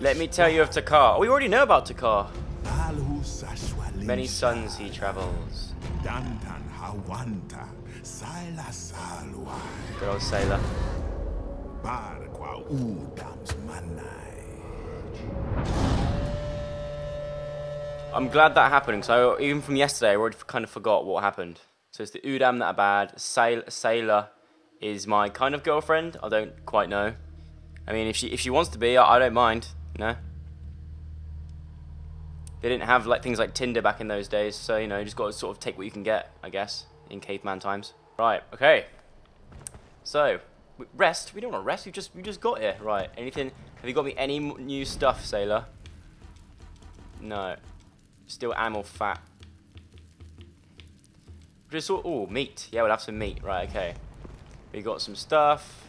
Let me tell you of Takkar. Oh, we already know about Takkar. Many suns he travels. Good old Sayla. I'm glad that happened because even from yesterday, I already kind of forgot what happened. So it's the Udam that are bad. Sail Sayla is my kind of girlfriend. I don't quite know. I mean, if she if she wants to be, I, I don't mind. Know. They didn't have like things like Tinder back in those days, so you know, you just got to sort of take what you can get, I guess, in caveman times. Right. Okay. So rest. We don't want to rest. We just we just got here. Right. Anything? Have you got me any new stuff, Sayla? No. Still animal fat. Just sort. oh meat. Yeah, we'll have some meat. Right. Okay. We got some stuff.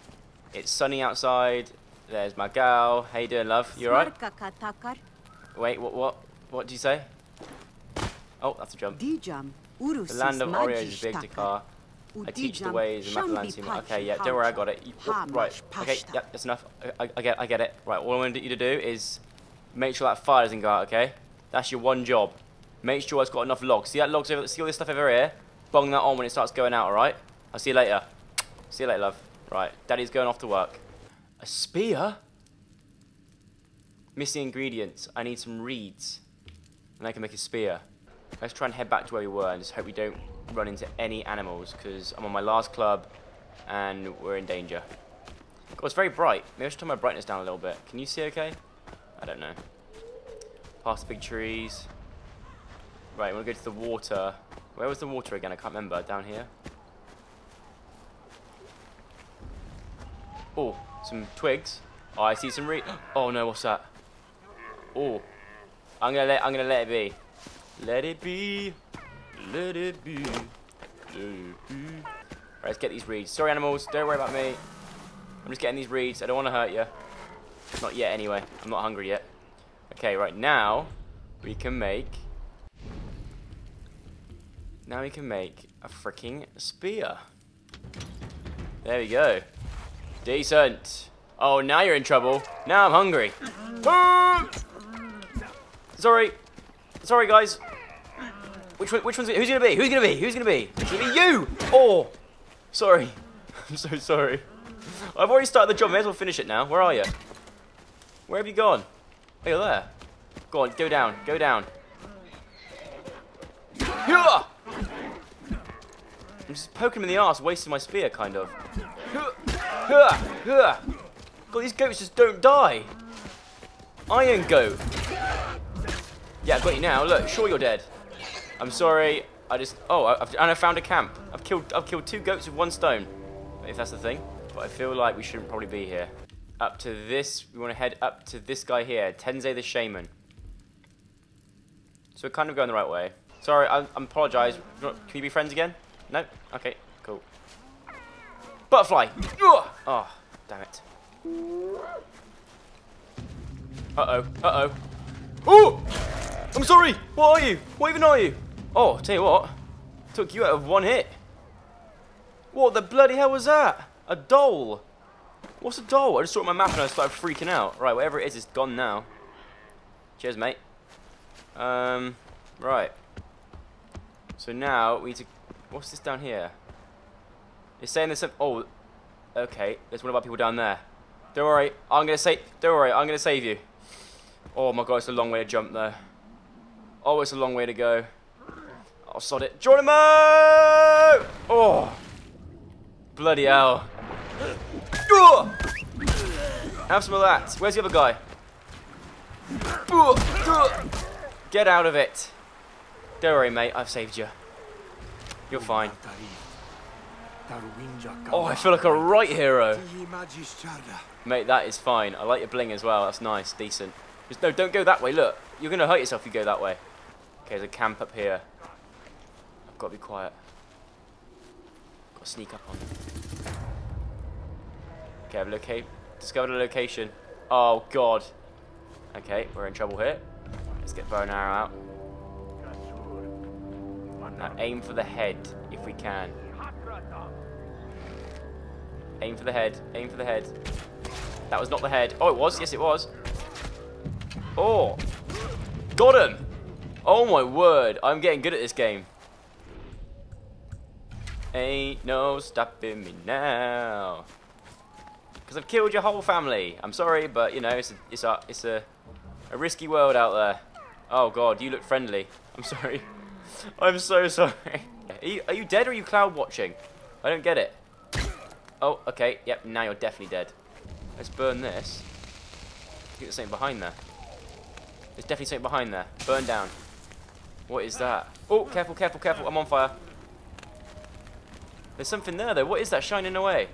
It's sunny outside. There's my gal. How you doing, love? You alright? Wait, what? What? What do you say? Oh, that's a jump. The land of Oros is big Takkar. I teach the ways of Matalantium. Okay, yeah, don't worry, I got it. You, right, okay, yeah, that's enough. I, I, get, I get it. Right, all I want you to do is make sure that fire doesn't go out. Okay, that's your one job. Make sure it's got enough logs. See that logs over? See all this stuff over here? Bong that on when it starts going out. All right. I'll see you later. See you later, love. Right, Daddy's going off to work. A spear? Missing ingredients. I need some reeds. And I can make a spear. Let's try and head back to where we were and just hope we don't run into any animals because I'm on my last club and we're in danger. God, it's very bright. Maybe I should turn my brightness down a little bit. Can you see okay? I don't know. Past the big trees. Right, I want to go to the water. Where was the water again? I can't remember. Down here? Oh, some twigs. Oh, I see some re- Oh no, what's that? Oh. I'm gonna let I'm gonna let it be. Let it be. Let it be. Let it be. Let's get these reeds. Sorry, animals. Don't worry about me. I'm just getting these reeds. I don't want to hurt you. Not yet, anyway. I'm not hungry yet. Okay, right now we can make. Now we can make a freaking spear. There we go. Decent. Oh, now you're in trouble. Now I'm hungry. Sorry. Sorry, guys. Which one, which one's who's gonna be? Who's gonna be? Who's gonna be? It's gonna be you! Oh! Sorry. I'm so sorry. I've already started the job, may as well finish it now. Where are you? Where have you gone? Oh, you're there. Go on, go down, go down. I'm just poking him in the ass, wasting my spear, kind of. God, these goats just don't die. Iron goat. Yeah, I've got you now. Look, sure you're dead. I'm sorry. I just... Oh, I've, and I found a camp. I've killed I've killed two goats with one stone. If that's the thing. But I feel like we shouldn't probably be here. Up to this... We want to head up to this guy here. Tensay the Shaman. So we're kind of going the right way. Sorry, I, I apologise. Can we be friends again? No? Okay. Butterfly! Oh, damn it. Uh-oh, uh-oh. Oh! I'm sorry! What are you? What even are you? Oh, tell you what. Took you out of one hit. What the bloody hell was that? A dhole. What's a dhole? I just saw it on my map and I started freaking out. Right, whatever it is, it's gone now. Cheers, mate. Um, right. So now we need to... What's this down here? It's saying there's some... Oh, okay. There's one of our people down there. Don't worry. I'm to save... Don't worry. I'm to save you. Oh my god, it's a long way to jump there. Oh, it's a long way to go. I'll sod it. Geronimo! Oh! Bloody hell. Oh! Have some of that. Where's the other guy? Get out of it. Don't worry, mate. I've saved you. You're fine. Oh, I feel like a right hero. Mate, that is fine. I like your bling as well. That's nice. Decent. Just, no, don't go that way. Look. You're going to hurt yourself if you go that way. Okay, there's a camp up here. I've got to be quiet. Got to sneak up on them. Okay, I've locate, discovered a location. Oh, God. Okay, we're in trouble here. Let's get bow and arrow out. Now aim for the head, if we can. Aim for the head. Aim for the head. That was not the head. Oh, it was. Yes, it was. Oh. Got him. Oh my word. I'm getting good at this game. Ain't no stopping me now. Because I've killed your whole family. I'm sorry, but you know, it's a, it's a, it's a, a risky world out there. Oh god, you look friendly. I'm sorry. I'm so sorry. Are you, are you dead or are you cloud watching? I don't get it. Oh, okay. Yep, now you're definitely dead. Let's burn this. I there's something behind there. There's definitely something behind there. Burn down. What is that? Oh, careful, careful, careful. I'm on fire. There's something there, though. What is that shining away?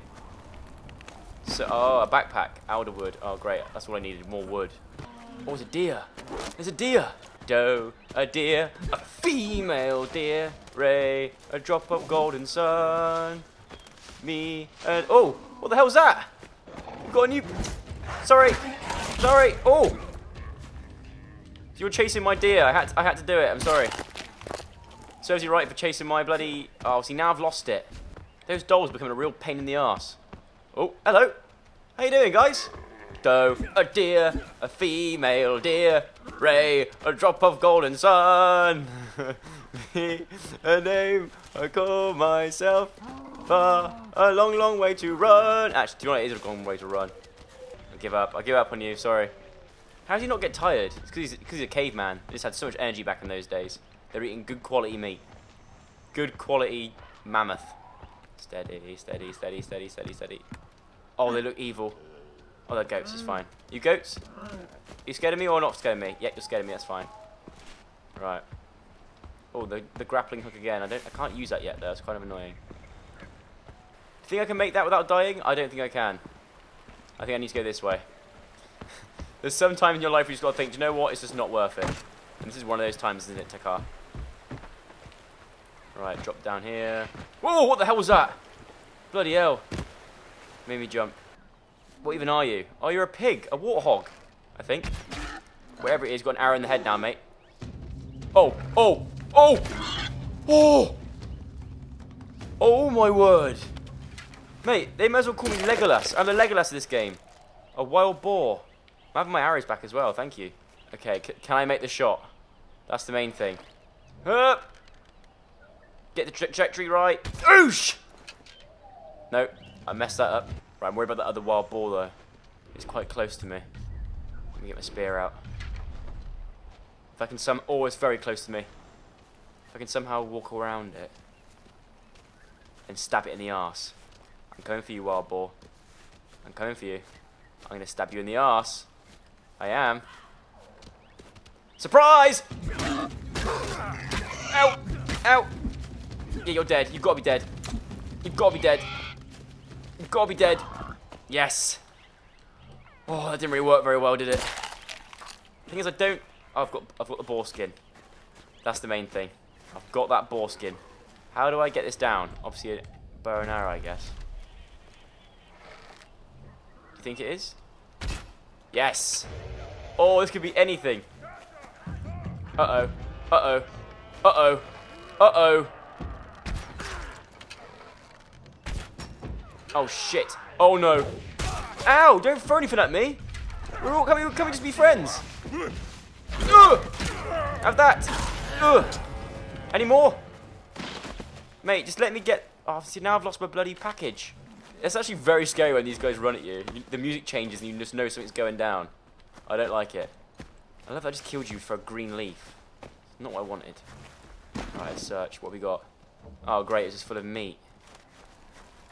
So, oh, a backpack. Alder wood. Oh, great. That's what I needed. More wood. Oh, there's a deer. There's a deer. Doe, a deer, a female deer. Ray, a drop of golden sun. Me, and... Oh, what the hell's that? We've Got a new... Sorry. Sorry. Oh. You were chasing my deer. I had to, I had to do it. I'm sorry. Serves you right for chasing my bloody... Oh, see, now I've lost it. Those dholes becoming a real pain in the ass. Oh, hello. How you doing, guys? Doe, a deer, a female deer. Ray, a drop of golden sun. A name I call myself. A long, long way to run. Actually, do you know what? It is a long way to run. I give up. I give up on you. Sorry. How does he not get tired? It's because he's, he's a caveman. He just had so much energy back in those days. They're eating good quality meat. Good quality mammoth. Steady, steady, steady, steady, steady, steady. Oh, they look evil. Oh, they're goats. It's fine. You goats? You scared of me or not scared of me? Yeah, you're scared of me. That's fine. Right. Oh, the the grappling hook again. I don't. I can't use that yet. Though. It's kind of annoying. Do you think I can make that without dying? I don't think I can. I think I need to go this way. There's some time in your life where you just got to think, do you know what? It's just not worth it. And this is one of those times, isn't it, Takkar? Right, drop down here. Whoa, what the hell was that? Bloody hell. Made me jump. What even are you? Oh, you're a pig. A warthog, I think. Whatever it is, got an arrow in the head now, mate. Oh, oh, oh, oh. Oh, my word. Mate, they might as well call me Legolas. I'm the Legolas of this game. A wild boar. I'm having my arrows back as well, thank you. Okay, can I make the shot? That's the main thing. Up. Get the trajectory right. Oosh! No, I messed that up. Right, I'm worried about the other wild boar though. It's quite close to me. Let me get my spear out. If I can some... Oh, very close to me. If I can somehow walk around it and stab it in the ass. I'm coming for you, wild boar. I'm coming for you. I'm going to stab you in the ass. I am. Surprise! Ow! Ow! Yeah, you're dead. You've got to be dead. You've got to be dead. You've got to be dead. Yes. Oh, that didn't really work very well, did it? The Thing is, I don't... Oh, I've got, I've got the boar skin. That's the main thing. I've got that boar skin. How do I get this down? Obviously, a bow and arrow, I guess. You think it is? Yes. Oh, this could be anything. Uh-oh. Uh-oh. Uh-oh. Uh-oh. Oh, shit. Oh, no. Ow! Don't throw anything at me. We're all, we, can we just be friends? Ugh! Have that. Ugh! Any more? Mate, just let me get... Oh, see, now I've lost my bloody package. It's actually very scary when these guys run at you. The music changes and you just know something's going down. I don't like it. I love that I just killed you for a green leaf. Not what I wanted. Alright, search. What we got? Oh, great. It's just full of meat.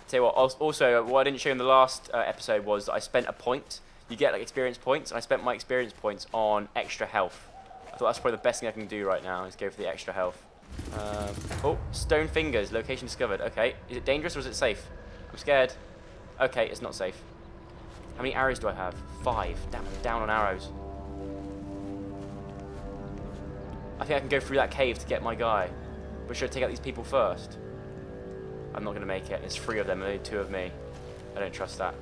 Tell you what, also, what I didn't show in the last uh, episode was I spent a point. You get like experience points, and I spent my experience points on extra health. I thought that's probably the best thing I can do right now, is go for the extra health. Um, oh, stone fingers, location discovered. Okay, is it dangerous or is it safe? I'm scared. Okay, it's not safe. How many arrows do I have? Five. Damn, down on arrows. I think I can go through that cave to get my guy. But should I take out these people first? I'm not going to make it. There's three of them, only two of me. I don't trust that.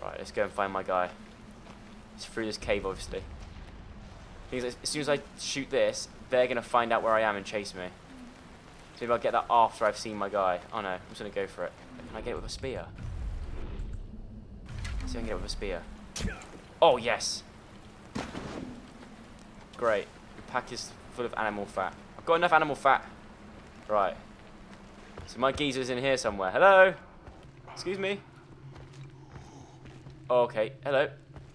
Right, let's go and find my guy. It's through this cave, obviously. As soon as I shoot this, they're going to find out where I am and chase me. So maybe I'll get that after I've seen my guy. Oh no, I'm just going to go for it. Can I get it with a spear? See if I can get it with a spear. Oh, yes. Great. Your pack is full of animal fat. I've got enough animal fat. Right. So my geezer's in here somewhere. Hello? Excuse me? Okay. Hello.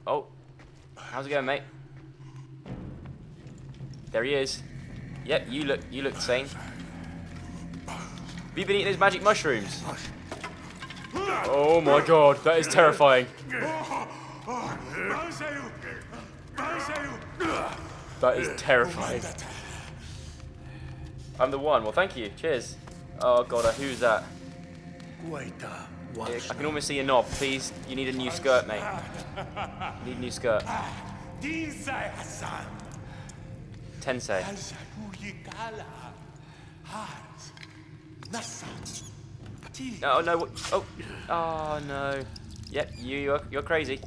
Oh. How's it going, mate? There he is. Yep, you look you look sane. Have you been eating those magic mushrooms? Oh my god, that is terrifying. That is terrifying. I'm the one. Well, thank you. Cheers. Oh god, uh, who's that? I can almost see your knob. Please, you need a new skirt, mate. You need a new skirt. Tensay. Oh no! Oh, oh no! Yep, you you're, you're crazy.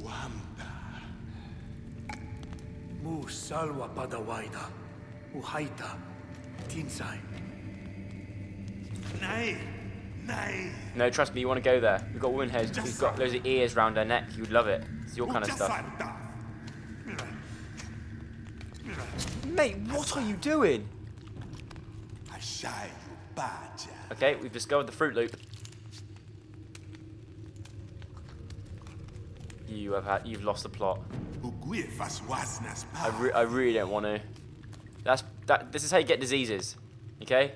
No, trust me, you want to go there. We've got woman here who's got loads of ears round her neck. You'd love it. It's your kind of stuff. Mate, what are you doing? Okay, we've discovered the Fruit Loop. You have had, you've lost the plot. I, re I really don't want to. That's that. This is how you get diseases. Okay.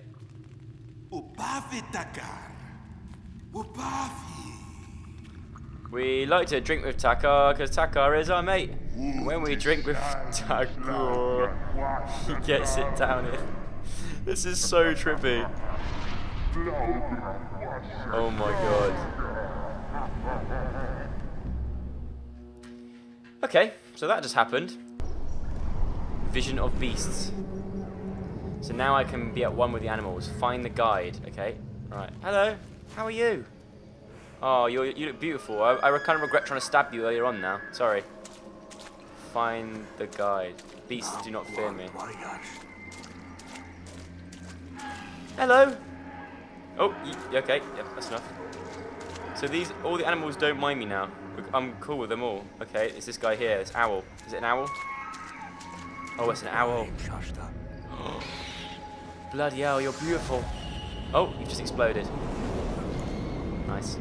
We like to drink with Takkar because Takkar is our mate. When we drink with Takkar, he gets it down in. This is so trippy. Oh my god. Okay, so that just happened. Vision of beasts. So now I can be at one with the animals. Find the guide, okay? Right. Hello, how are you? Oh, you you look beautiful. I, I kind of regret trying to stab you earlier on now. Sorry. Find the guide. Beasts do not fear me. Hello. Oh, okay. Yep, that's enough. So these, all the animals don't mind me now. I'm cool with them all. Okay, it's this guy here. It's owl. Is it an owl? Oh, it's an owl. Bloody hell, you're beautiful. Oh, you've just exploded. Nice.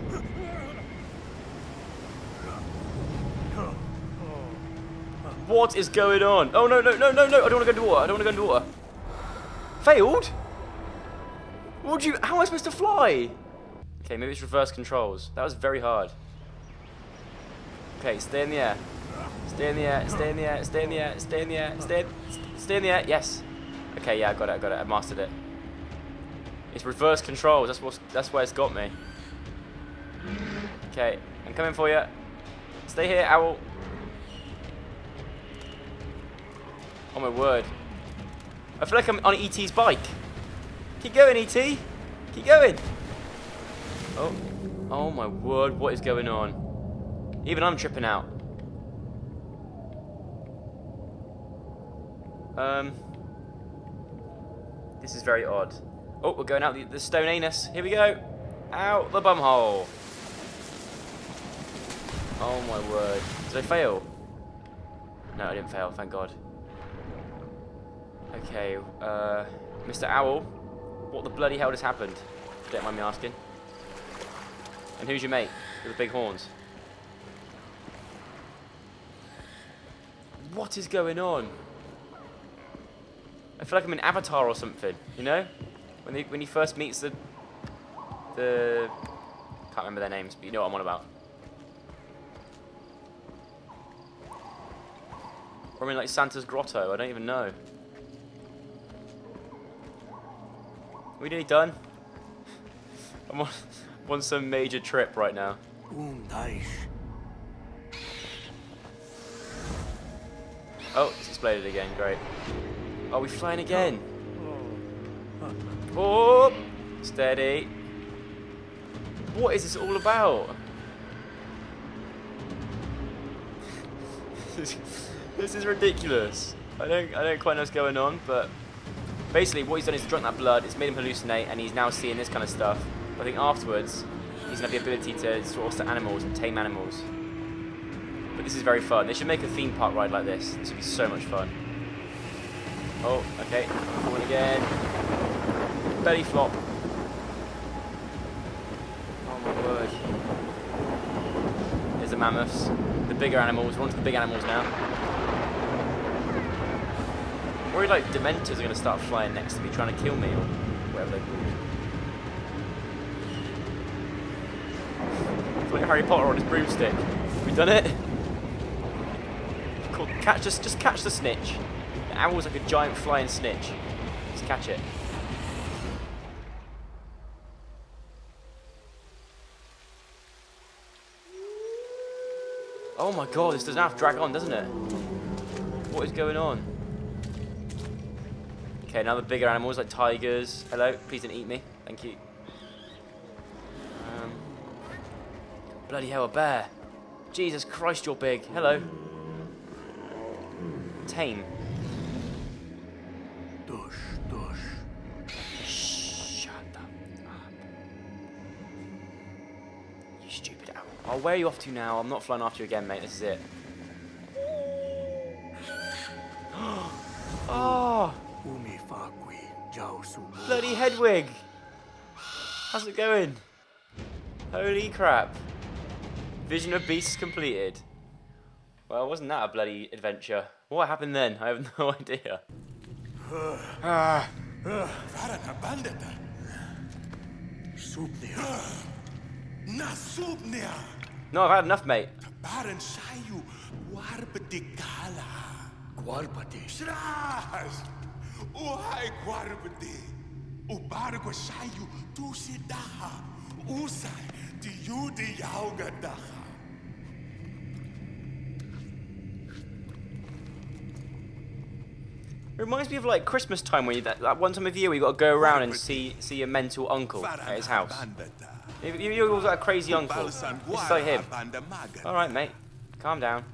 What is going on? Oh, no, no, no, no, no. I don't want to go into water. I don't want to go into water. Failed? Would you... How am I supposed to fly? Okay, maybe it's reverse controls. That was very hard. Okay, stay in the air. Stay in the air, stay in the air, stay in the air, stay in the air, stay, stay in the air. Yes. Okay, yeah, I got it, I got it. I mastered it. It's reverse controls. That's what. That's where it's got me. Okay, I'm coming for you. Stay here, owl. Oh my word. I feel like I'm on ET's bike. Keep going, ET. Keep going. Oh. Oh my word, what is going on? Even I'm tripping out. Um. This is very odd. Oh, we're going out the, the stone anus. Here we go. Out the bumhole. Oh my word. Did I fail? No, I didn't fail, thank God. Okay, uh, Mr. Owl, what the bloody hell has happened? Don't mind me asking. And who's your mate with the big horns? What is going on? I feel like I'm in Avatar or something, you know? When he, when he first meets the... The... Can't remember their names, but you know what I'm on about. Or I mean like Santa's Grotto, I don't even know. Are we nearly done? I'm on, I'm on some major trip right now. Oh, it's exploded again, great. Are we flying again? Oh, oh steady. What is this all about? this is ridiculous. I don't, I don't quite know what's going on, but basically what he's done is drunk that blood, it's made him hallucinate, and he's now seeing this kind of stuff. I think afterwards, he's going to have the ability to source the animals and tame animals. But this is very fun. They should make a theme park ride like this. This would be so much fun. Oh, okay. Falling again. Belly flop. Oh my word. There's the mammoths. The bigger animals. We're on to the big animals now. Worried like Dementors are going to start flying next to me trying to kill me or whatever they're called. It's like Harry Potter on his broomstick. We done it? Cool. Catch just just catch the snitch. The owl's like a giant flying snitch. Just catch it. Oh my god, this doesn't have to drag on, doesn't it? What is going on? Okay, now the bigger animals like tigers. Hello, please don't eat me. Thank you. Um, bloody hell, a bear. Jesus Christ, you're big. Hello. Tame. Tush, tush. Shut up. You stupid owl. Oh, where are you off to now? I'm not flying after you again, mate. This is it. Bloody Hedwig. How's it going? Holy crap. Vision of Beasts completed. Well, wasn't that a bloody adventure? What happened then? I have no idea. Nasubnia. No, I've had enough, mate. Baran sayu warbedikala. Qualpati. Shras. Uhai warbedi. Ubargo sayu tusidaha. Usai di yudi. It reminds me of like Christmas time when you that, that one time of year where you got to go around and see see your mental uncle at his house. You, you, you always got a crazy uncle. Is like him. All right, mate, calm down.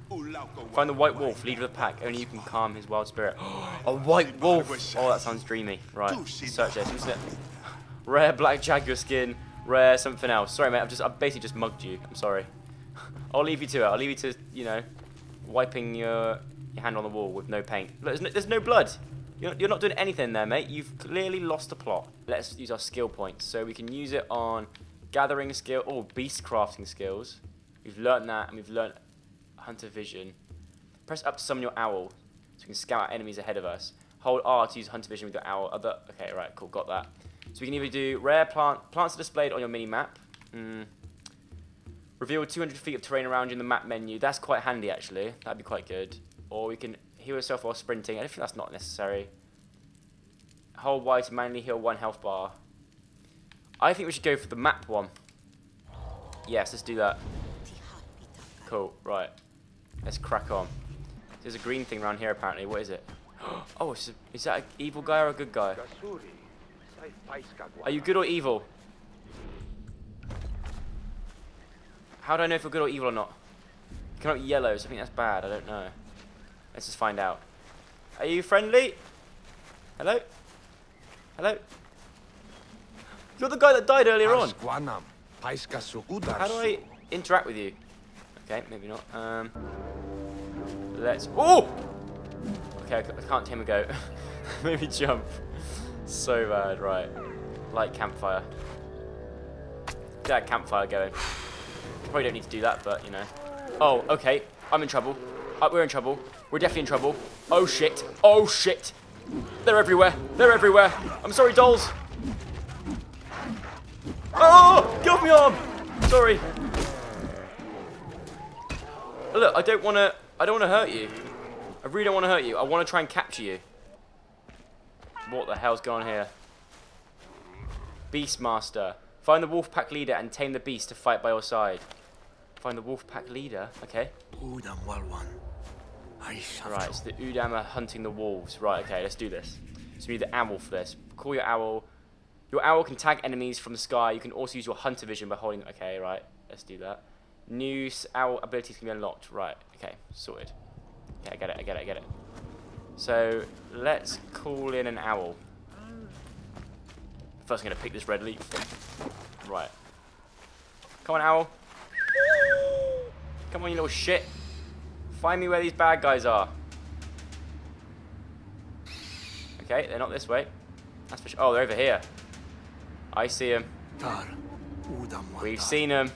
Find the white wolf, leader of the pack. Only you can calm his wild spirit. a white wolf. Oh, that sounds dreamy. Right, search this. Rare black jaguar skin. Rare something else. Sorry, mate. I've just I basically just mugged you. I'm sorry. I'll leave you to it. I'll leave you to you know wiping your your hand on the wall with no paint. Look, there's no, there's no blood. You're, you're not doing anything there, mate. You've clearly lost the plot. Let's use our skill points. So we can use it on gathering skill, or beast crafting skills. We've learned that, and we've learnt hunter vision. Press up to summon your owl, so we can scout out enemies ahead of us. Hold R to use hunter vision with your owl. Other, okay, right, cool, got that. So we can either do rare plant, plants are displayed on your mini map. Mm. Reveal 200 feet of terrain around you in the map menu. That's quite handy, actually. That'd be quite good. Or we can heal yourself while sprinting. I don't think that's not necessary. Hold Y to manually heal one health bar. I think we should go for the map one. Yes, let's do that. Cool, right. Let's crack on. There's a green thing around here, apparently. What is it? Oh, is, is that an evil guy or a good guy? Are you good or evil? How do I know if you're good or evil or not? Come up yellow, so I think that's bad. I don't know. Let's just find out. Are you friendly? Hello? Hello? You're the guy that died earlier on. Asquanam, Paiskasu Udar. How do I interact with you? Okay, maybe not. Um, let's. Oh! Okay, I can't tame a goat. maybe jump. So bad, right. Light campfire. Get that campfire going. Probably don't need to do that, but you know. Oh, okay. I'm in trouble. Uh, we're in trouble. We're definitely in trouble. Oh shit. Oh shit. They're everywhere. They're everywhere. I'm sorry, dholes. Oh! Get off me arm! Sorry. Look, I don't want to. I don't want to hurt you. I really don't want to hurt you. I want to try and capture you. What the hell's going on here? Beastmaster. Find the wolf pack leader and tame the beast to fight by your side. Find the wolf pack leader. Okay. Udam walwan. Right, so the Udam are hunting the wolves. Right, okay, let's do this. So we need the owl for this. Call your owl. Your owl can tag enemies from the sky. You can also use your hunter vision by holding... Okay, right, let's do that. New owl abilities can be unlocked. Right, okay, sorted. Okay, I get it, I get it, I get it. So, let's call in an owl. First I'm going to pick this red leaf. Right. Come on, owl. Come on, you little shit. Find me where these bad guys are. Okay, they're not this way. That's for sure. Oh, they're over here. I see them. We've seen them.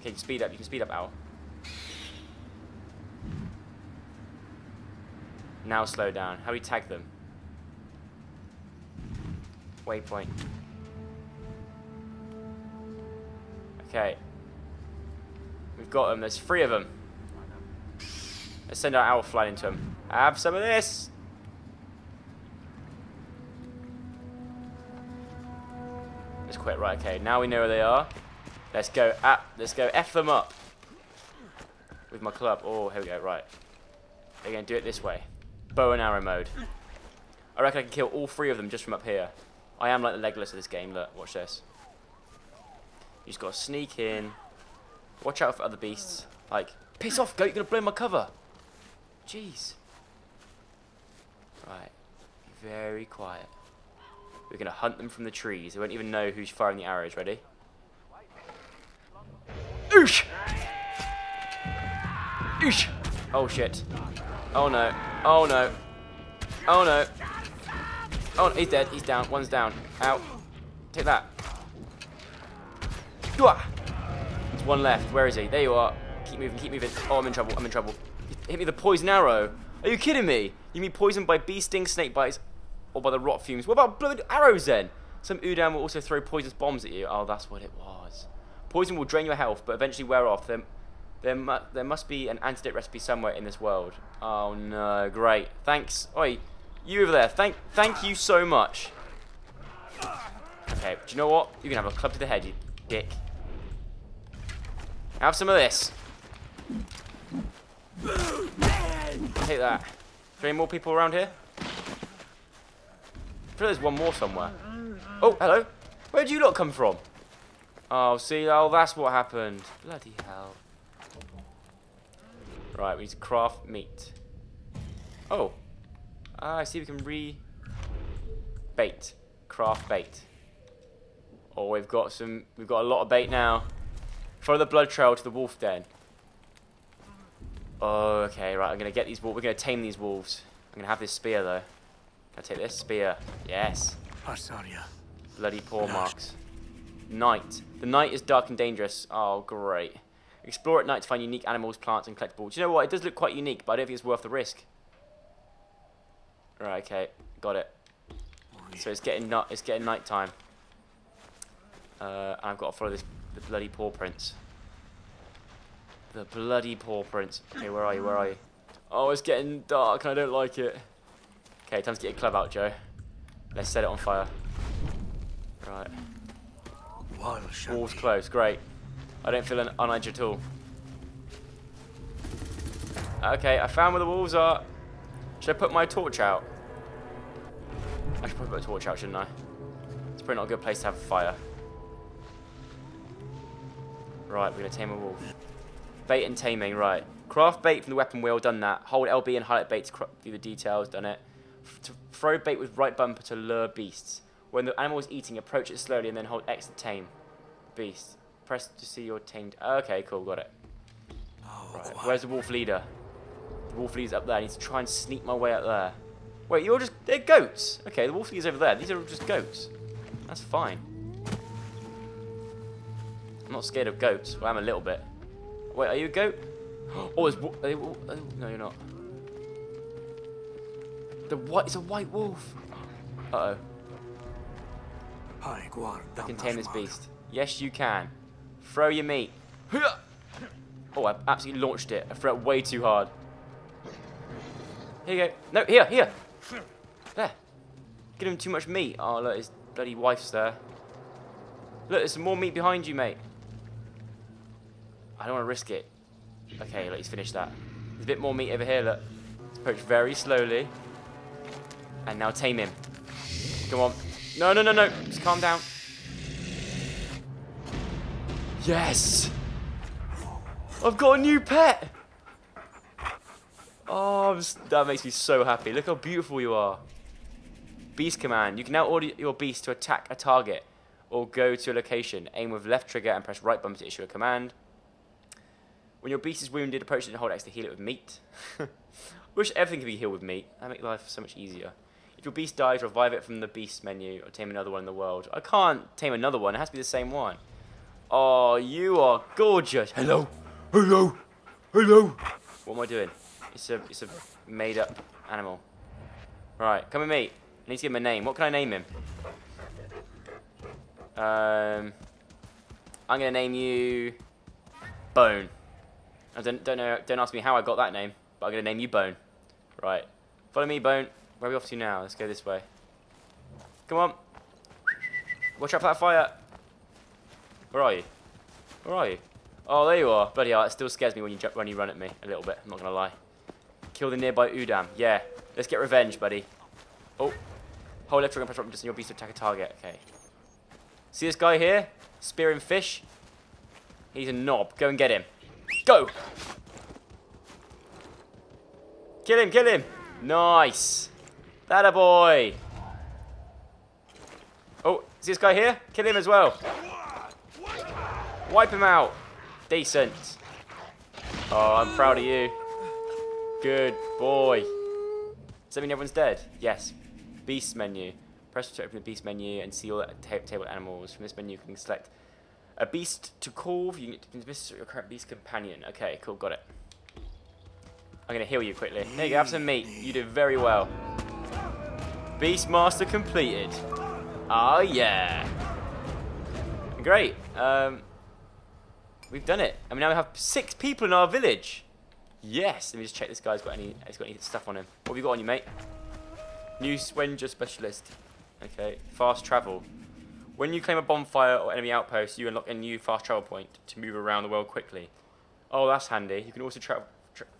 Okay, speed up. You can speed up, Al. Now slow down. How do we tag them? Waypoint. Okay. We've got them. There's three of them. Let's send our owl flying into them. Have some of this. Let's quit. Right. Okay. Now we know where they are. Let's go. At, let's go. F them up. With my club. Oh, here we go. Right. They're gonna do it this way. Bow and arrow mode. I reckon I can kill all three of them just from up here. I am like the Legolas of this game. Look, watch this. You just gotta sneak in. Watch out for other beasts. Like, piss off, goat, you're gonna blow my cover. Jeez. Right. Very quiet. We're gonna hunt them from the trees. They won't even know who's firing the arrows. Ready? Oosh! Oosh! Oh shit. Oh no. Oh no. Oh no. Oh, no. he's dead. He's down. One's down. Out. Take that. There's one left. Where is he? There you are. Keep moving, keep moving. Oh, I'm in trouble. I'm in trouble. Hit me a poison arrow. Are you kidding me? You mean poisoned by bee stings, snake bites, or by the rot fumes? What about blood arrows then? Some Udam will also throw poisonous bombs at you. Oh, that's what it was. Poison will drain your health, but eventually wear off. There, there, mu there must be an antidote recipe somewhere in this world. Oh no, great. Thanks. Oi, you over there. Thank, thank you so much. Okay, do you know what? You can have a club to the head, you dick. Have some of this. Take that. Three more people around here? I feel there's one more somewhere. Oh, hello. Where'd you lot come from? Oh, see, oh, that's what happened. Bloody hell. Right, we need to craft meat. Oh. Ah, I see we can re... Bait. Craft bait. Oh, we've got some... We've got a lot of bait now. Follow the blood trail to the wolf den. Oh, okay, right, I'm going to get these wolves. We're going to tame these wolves. I'm going to have this spear, though. Can I take this? Spear. Yes. Asaria. Bloody paw marks. Night. The night is dark and dangerous. Oh, great. Explore at night to find unique animals, plants, and collectibles. Do you know what? It does look quite unique, but I don't think it's worth the risk. Right, okay. Got it. So it's getting nut. It's getting night time. Uh, I've got to follow this the bloody paw prints. The bloody paw prints. Okay, where are you? Where are you? Oh, it's getting dark and I don't like it. Okay, time to get your club out, Joe. Let's set it on fire. Right. Shall Wall's close. Great. I don't feel an on edge at all. Okay, I found where the walls are. Should I put my torch out? I should probably put a torch out, shouldn't I? It's probably not a good place to have a fire. Right, we're going to tame a wolf. Bait and taming, right. Craft bait from the weapon wheel, done that. Hold LB and highlight bait to view the details, done it. F- to throw bait with right bumper to lure beasts. When the animal is eating, approach it slowly and then hold X to tame beast. Press to see your tamed. Okay, cool, got it. Oh, Right, where's the wolf leader? The wolf leader's up there. I need to try and sneak my way up there. Wait, you're just. They're goats. Okay, the wolf leader's over there. These are just goats. That's fine. I'm not scared of goats. Well, I'm a little bit. Wait, are you a goat? Oh, there's. wo- Are they, wo- are they- no, you're not. The white. It's a white wolf. Uh oh. Gwar I can tame this beast. Yes, you can. Throw your meat. Oh, I've absolutely launched it. I threw it way too hard. Here you go. No, here, here. There. Give him too much meat. Oh, look, his bloody wife's there. Look, there's some more meat behind you, mate. I don't want to risk it. Okay, let's finish that. There's a bit more meat over here, look. Approach very slowly. And now tame him. Come on. No, no, no, no. Just calm down. Yes! I've got a new pet! Oh, that makes me so happy. Look how beautiful you are. Beast command. You can now order your beast to attack a target or go to a location. Aim with left trigger and press right bumper to issue a command. When your beast is wounded, approach it and hold X to heal it with meat. Wish everything could be healed with meat. That makes life so much easier. If your beast dies, revive it from the beast menu or tame another one in the world. I can't tame another one. It has to be the same one. Oh, you are gorgeous. Hello. Hello. Hello. What am I doing? It's a it's a made up animal. Right, come with me. I need to give him a name. What can I name him? Um, I'm gonna name you Bone. I don't don't know. Don't ask me how I got that name, but I'm gonna name you Bone. Right. Follow me, Bone. Where are we off to now? Let's go this way. Come on. Watch out for that fire. Where are you? Where are you? Oh, there you are. Bloody hell, it still scares me when you when you run at me a little bit. I'm not gonna lie. Kill the nearby Udam. Yeah. Let's get revenge, buddy. Oh. Hold left trigger and press button just on your beast to attack a target. Okay. See this guy here? Spearing fish? He's a knob. Go and get him. Go! Kill him, kill him! Nice! That a boy! Oh, see this guy here? Kill him as well. Wipe him out. Decent. Oh, I'm proud of you. Good boy. Does that mean everyone's dead? Yes. Beast menu. Press to open the beast menu and see all the table animals. From this menu, you can select a beast to call. You can your current beast companion. Okay, cool, got it. I'm gonna heal you quickly. There you go, have some meat. You did very well. Beastmaster completed. Oh yeah. Great. Um, we've done it. I mean, now we have six people in our village. Yes. Let me just check this guy's got any. He's got any stuff on him. What have you got on you, mate? New Swenger specialist. Okay. Fast travel. When you claim a bonfire or enemy outpost, you unlock a new fast travel point to move around the world quickly. Oh, that's handy. You can also travel.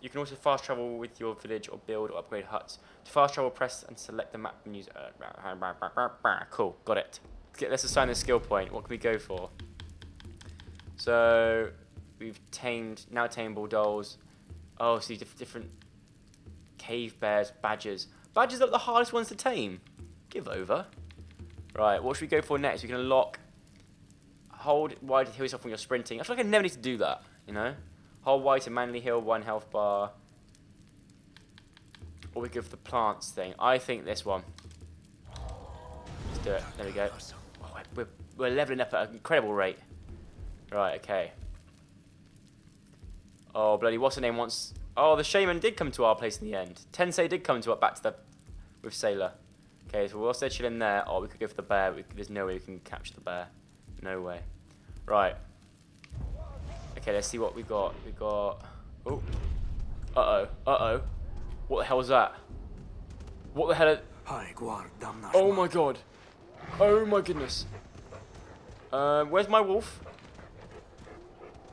You can also fast travel with your village or build or upgrade huts. To fast travel, press and select the map menus. Uh, cool, got it. Let's, assign the skill point. What can we go for? So we've tamed now tameable dholes. Oh, see diff different cave bears, badgers. Badgers are the hardest ones to tame. Give over. Right, what should we go for next? We can unlock. Hold Y to heal yourself when you're sprinting. I feel like I never need to do that, you know? Hold Y to manually heal one health bar. Or we go for the plants thing. I think this one. Let's do it. There we go. Oh, we're, we're leveling up at an incredible rate. Right, okay. Oh, bloody, what's her name wants... Oh, the shaman did come to our place in the end. Tensay did come to our back to the... With Sayla. Okay, so whilst they're chilling there... Oh, we could go for the bear. We, there's no way we can capture the bear. No way. Right. Okay, let's see what we got. We got... Oh. Uh-oh. Uh-oh. What the hell is that? What the hell... Oh my god. Oh my goodness. Um, where's my wolf?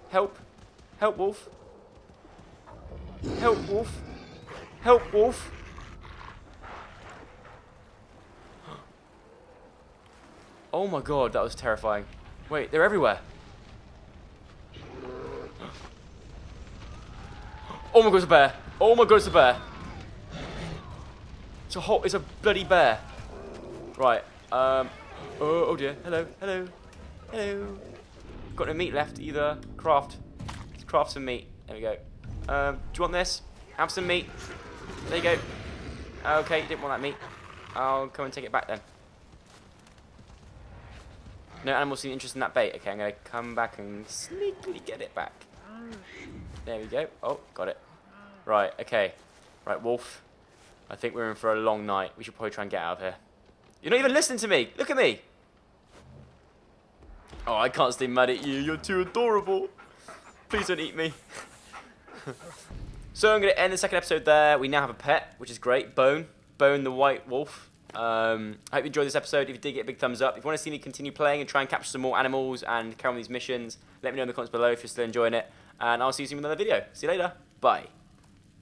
Help. Help, wolf. Help, wolf. Help, wolf. Oh my god, that was terrifying. Wait, they're everywhere. Oh my god, it's a bear. Oh my god, it's a bear. It's a whole, it's a bloody bear. Right, um, oh, oh dear. Hello, hello, hello. Got no meat left either. Craft. Let's craft some meat. There we go. Um, do you want this? Have some meat. There you go. Okay, didn't want that meat. I'll come and take it back then. No animals seem interested in that bait. Okay, I'm going to come back and sneakily get it back. There we go. Oh, got it. Right, okay. Right, wolf. I think we're in for a long night. We should probably try and get out of here. You're not even listening to me. Look at me. Oh, I can't stay mad at you. You're too adorable. Please don't eat me. so I'm going to end the second episode there. We now have a pet, which is great. Bone. Bone the white wolf. Um, I hope you enjoyed this episode. If you did, get a big thumbs up. If you want to see me continue playing and try and capture some more animals and carry on these missions, let me know in the comments below if you're still enjoying it. And I'll see you soon with another video. See you later. Bye.